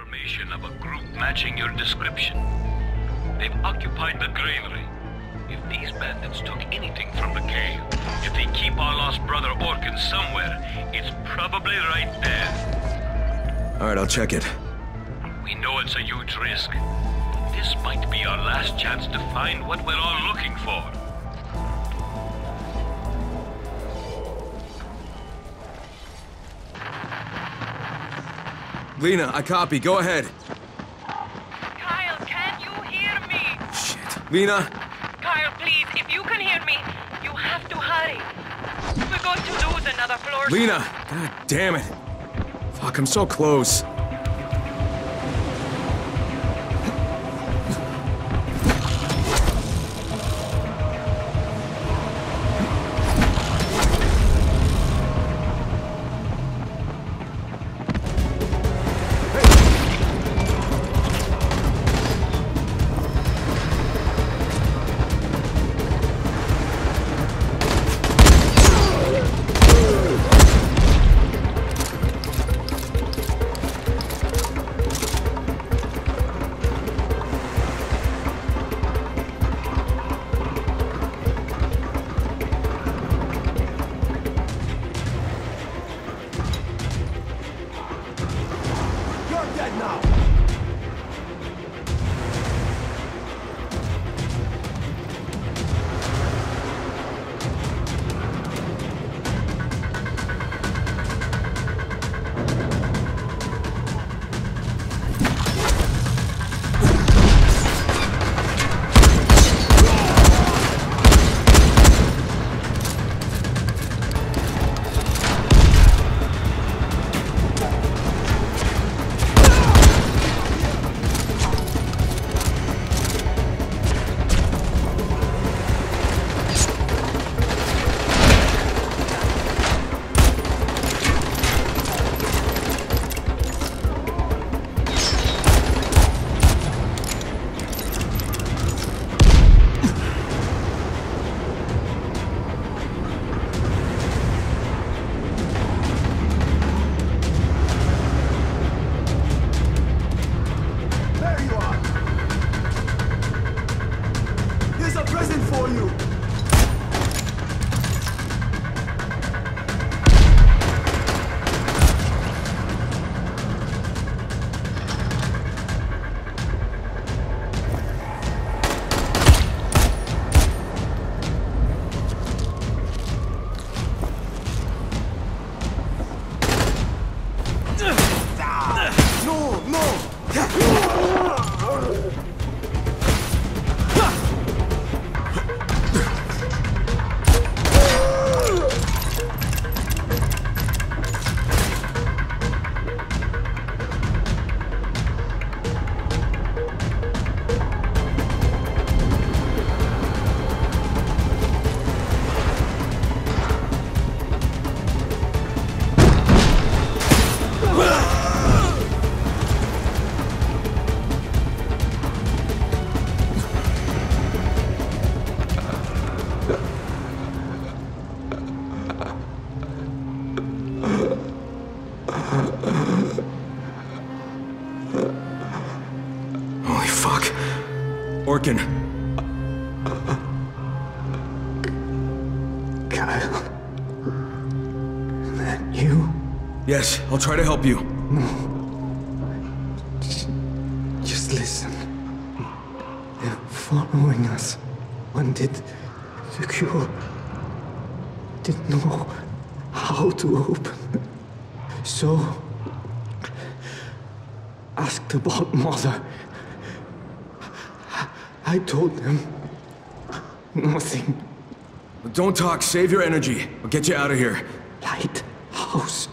information of a group matching your description. They've occupied the granary. If these bandits took anything from the cave, if they keep our lost brother Orkin somewhere, it's probably right there. Alright, I'll check it. We know it's a huge risk. This might be our last chance to find what we're all looking for. Lena, I copy. Go ahead. Kyle, can you hear me? Shit. Lena? Kyle, please, if you can hear me, you have to hurry. We're going to lose another floor. Lena! God damn it. Fuck, I'm so close. Dead now! Fuck. Orkin. Kyle. That you? Yes, I'll try to help you. Just listen. They're following us. Wanted secure. Didn't know how to open. So asked about mother. I told them nothing. Don't talk, save your energy. I'll get you out of here. Lighthouse.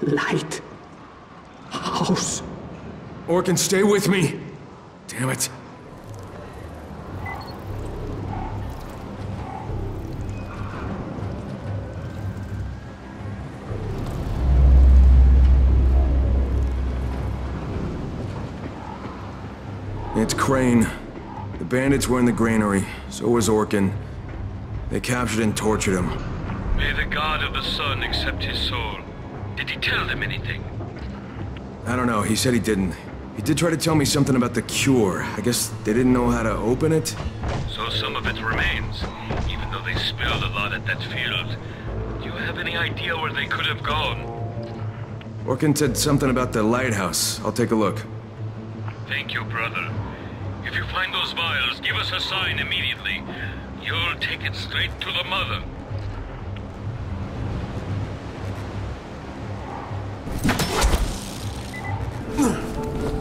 Light house. Orkin, stay with me. Damn it. Crane. The bandits were in the granary. So was Orkin. They captured and tortured him. May the God of the Sun accept his soul. Did he tell them anything? I don't know, he said he didn't. He did try to tell me something about the cure. I guess they didn't know how to open it? So some of it remains, even though they spilled a lot at that field. Do you have any idea where they could have gone? Orkin said something about the lighthouse. I'll take a look. Thank you, brother. If you find those vials, give us a sign immediately. You'll take it straight to the mother. Shit,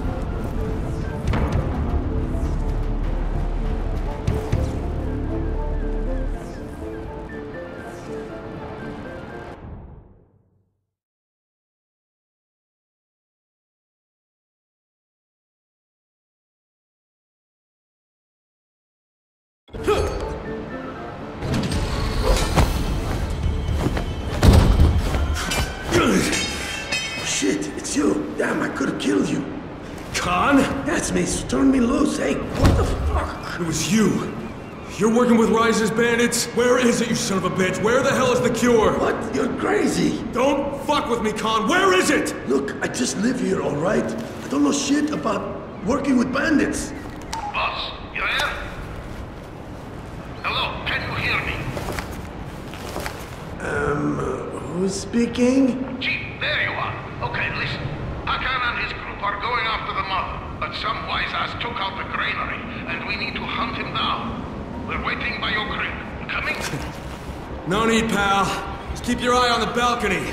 You're working with Rais's bandits? Where is it, you son of a bitch? Where the hell is the cure? What? You're crazy. Don't fuck with me, Khan. Where is it? Look, I just live here, all right? I don't know shit about working with bandits. Boss, you there? Hello, can you hear me? Um, who's speaking? Chief, there you are. Okay, listen. Hakon and his group are going after the mother, but some wise ass took out the granary, and we need to hunt him down. We're waiting by your crib. Coming? No need, pal. Just keep your eye on the balcony.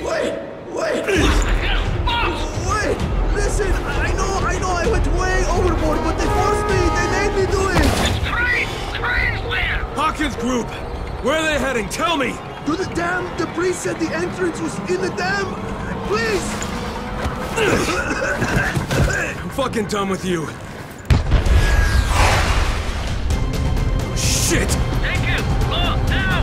Wait, wait, What the Hell, boss! wait! Listen, I know, I know I went way overboard, but they forced me. They made me do it. It's Crane! Crane's where? Hakon's Group! Where are they heading? Tell me! To the dam. The priest said the entrance was in the dam. Please. I'm fucking done with you. Shit! Take it! Look, now!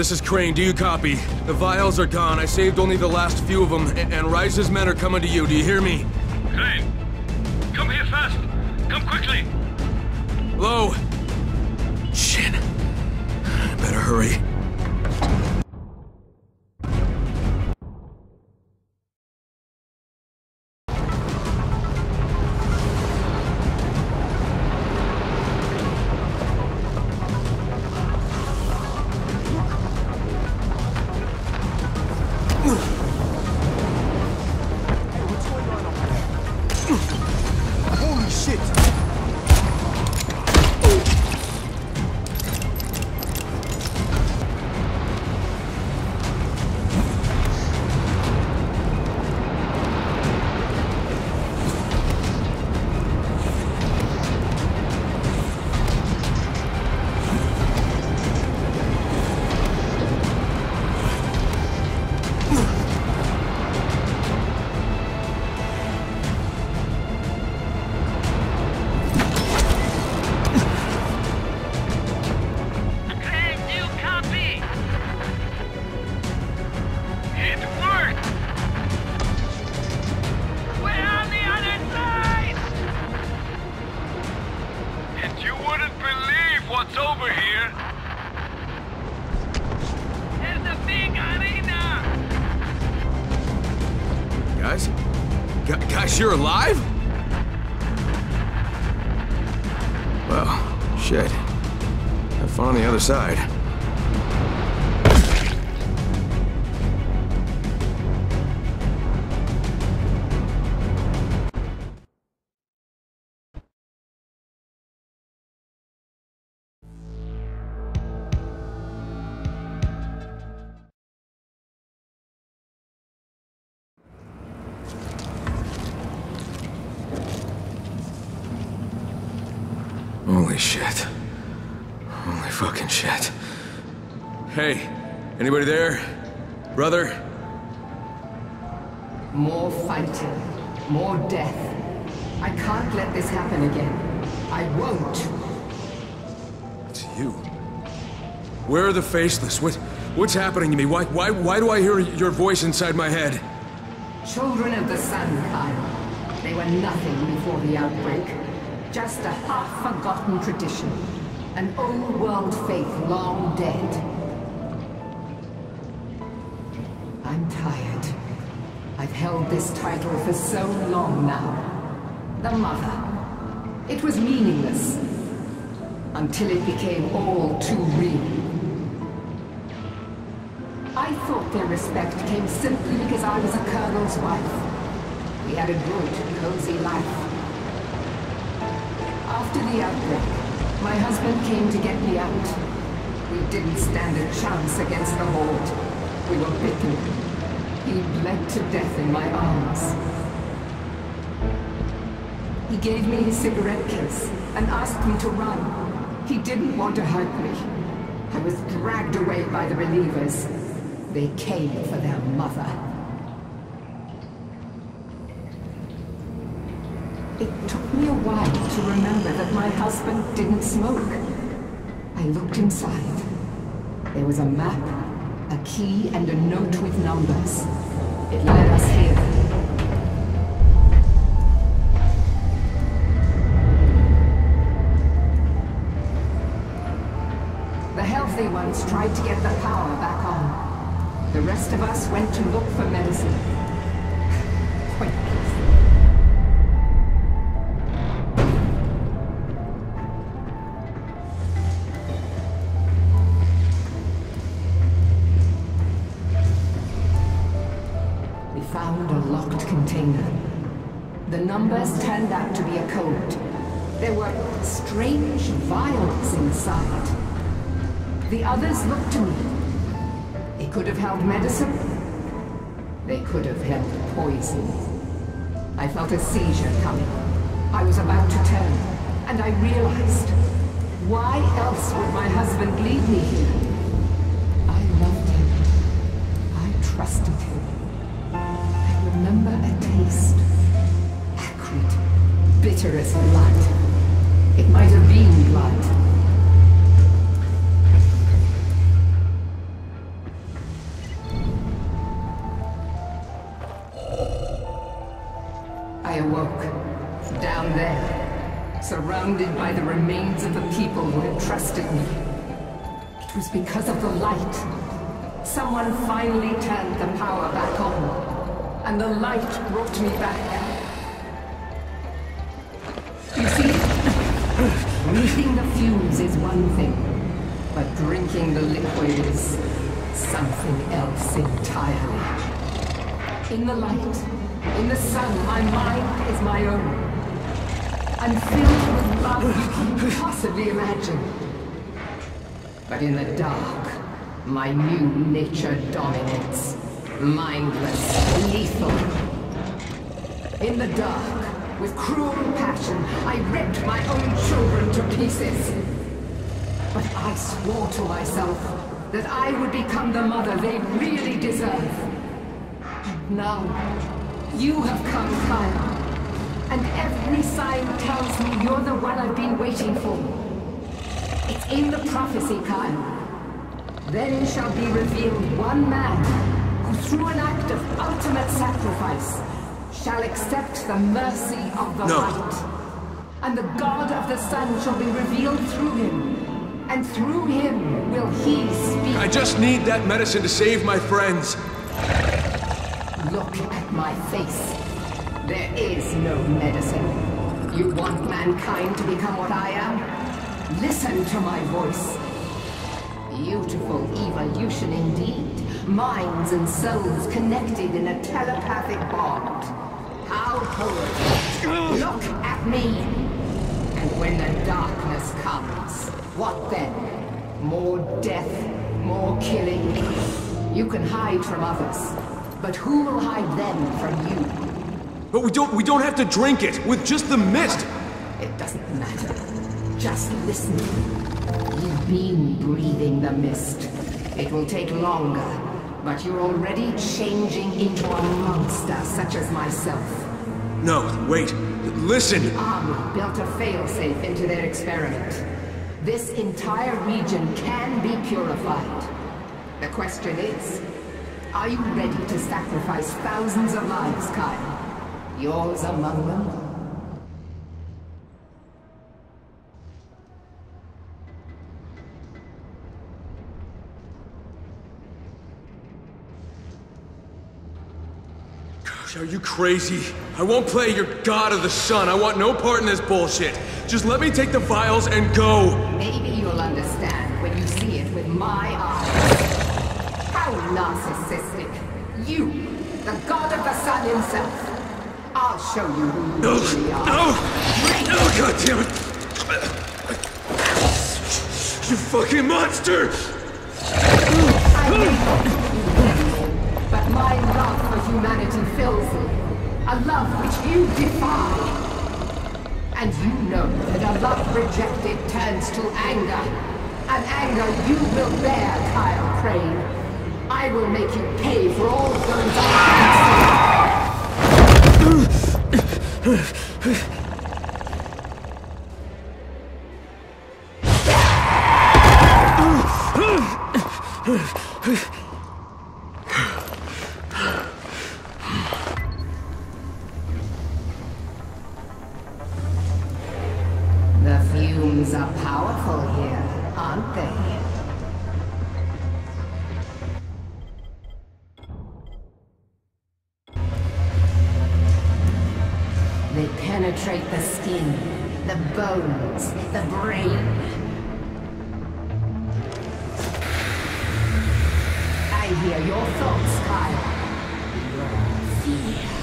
This is Crane, do you copy? The vials are gone. I saved only the last few of them, and Rais's men are coming to you. Do you hear me? Holy shit. Holy fucking shit. Hey, anybody there? Brother? More fighting. More death. I can't let this happen again. I won't. It's you. Where are the faceless? What, what's happening to me? Why, why, why do I hear your voice inside my head? Children of the Sun, Kyle. They were nothing before the outbreak. Just a half-forgotten tradition. An old-world faith long dead. I'm tired. I've held this title for so long now. The Mother. It was meaningless. Until it became all too real. I thought their respect came simply because I was a colonel's wife. We had a good, cozy life. After the outbreak, my husband came to get me out. We didn't stand a chance against the Horde. We were bitten. He bled to death in my arms. He gave me his cigarette case and asked me to run. He didn't want to hurt me. I was dragged away by the relievers. They came for their mother. It took me a while to remember that my husband didn't smoke. I looked inside. There was a map, a key, and a note with numbers. It led us here. The healthy ones tried to get the power back on. The rest of us went to look for medicine. Found a locked container. The numbers turned out to be a code. There were strange vials inside. The others looked to me. They could have held medicine. They could have held poison. I felt a seizure coming. I was about to turn, and I realized, why else would my husband leave me here? As blood. It might have been blood. I awoke. Down there. Surrounded by the remains of the people who had trusted me. It was because of the light. Someone finally turned the power back on. And the light brought me back. Fumes is one thing, but drinking the liquid is something else entirely. In the light, in the sun, my mind is my own. I'm filled with love you can possibly imagine. But in the dark, my new nature dominates. Mindless, lethal. In the dark, with cruel passion, I ripped my own children to pieces. But I swore to myself that I would become the mother they really deserve. And now, you have come, Kyle. And every sign tells me you're the one I've been waiting for. It's in the prophecy, Kyle. Then shall be revealed one man who, through an act of ultimate sacrifice, shall accept the mercy of the No. light. And the God of the sun shall be revealed through him. And through him will he speak. I just need that medicine to save my friends. Look at my face. There is no medicine. You want mankind to become what I am? Listen to my voice. Beautiful evolution indeed. Minds and souls connected in a telepathic bond. Look at me. And when the darkness comes, what then? More death, more killing. You can hide from others, but who will hide them from you? But we don't we don't have to drink it with just the mist. It doesn't matter. Just listen. You've been breathing the mist. It will take longer, but you're already changing into a monster such as myself. No, wait. Listen! Ah, Army built a failsafe into their experiment. This entire region can be purified. The question is, are you ready to sacrifice thousands of lives, Kyle? Yours among them? Are you crazy? I won't play your god of the sun. I want no part in this bullshit. Just let me take the vials and go. Maybe you'll understand when you see it with my eyes. How narcissistic. You, the god of the sun himself. I'll show you who you No, really are. no, no, god damn it! You fucking monster! My love for humanity fills me. A love which you defy. And you know that a love rejected turns to anger. An anger you will bear, Kyle Crane. I will make you pay for all those actions. Fumes are powerful here, aren't they? They penetrate the skin, the bones, the brain. I hear your thoughts, Kyle. Your fear.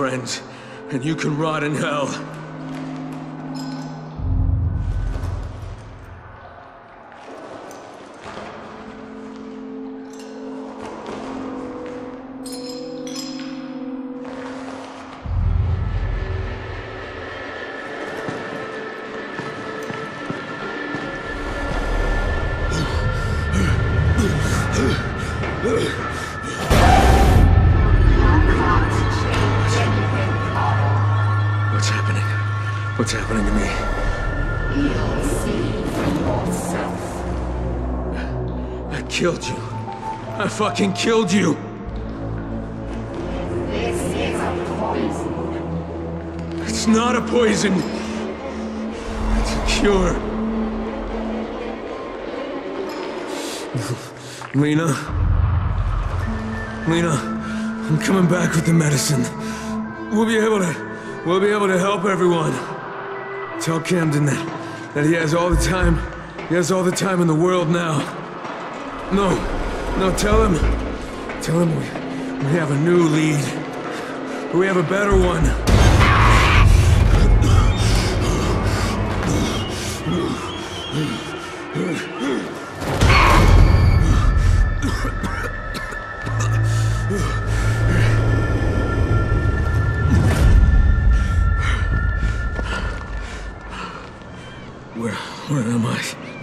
Friends, and you can rot in hell. Fucking killed you. It's not a poison. It's a cure. Lena. Lena, I'm coming back with the medicine. We'll be able to. We'll be able to help everyone. Tell Camden that, that he has all the time. He has all the time in the world now. No, no, tell him. Tell him we, we have a new lead. We have a better one. Where, where am I?